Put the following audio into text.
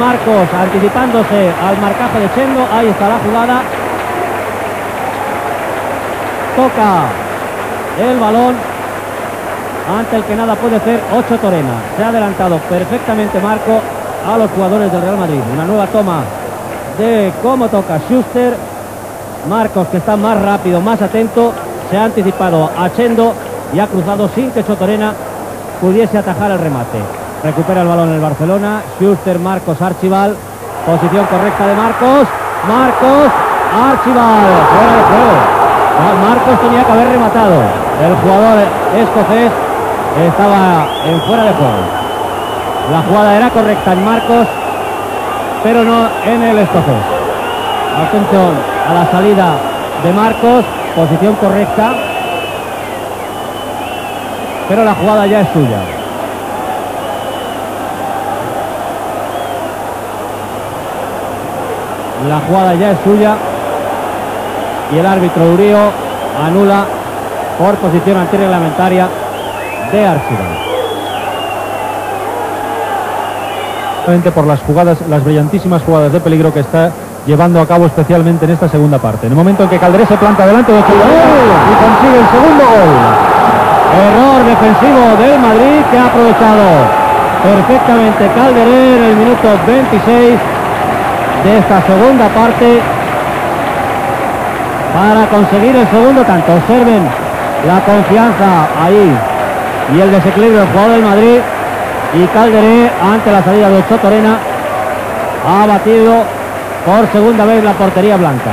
Marcos anticipándose al marcaje de Chendo. Ahí está la jugada. Toca el balón ante el que nada puede hacer Ocho Torena. Se ha adelantado perfectamente Marco a los jugadores del Real Madrid. Una nueva toma de cómo toca Schuster. Marcos que está más rápido, más atento. Se ha anticipado a Chendo y ha cruzado sin que Chotorena pudiese atajar el remate. Recupera el balón el Barcelona. Schuster, Marcos, Archival. Posición correcta de Marcos. Marcos, Archival. Fuera de juego. Marcos tenía que haber rematado. El jugador escocés estaba en fuera de juego. La jugada era correcta en Marcos, pero no en el escocés. Atención a la salida de Marcos, posición correcta, pero la jugada ya es suya. La jugada ya es suya y el árbitro Urío anula por posición antirreglamentaria de Archival. por las jugadas, las brillantísimas jugadas de peligro que está llevando a cabo especialmente en esta segunda parte. En el momento en que Calderé se planta delante de y consigue el segundo gol. Error defensivo del Madrid que ha aprovechado perfectamente Calderé en el minuto 26 de esta segunda parte para conseguir el segundo tanto. Observen la confianza ahí y el desequilibrio del jugador del Madrid y Calderé ante la salida de Ocho Torena ha batido por segunda vez la portería blanca.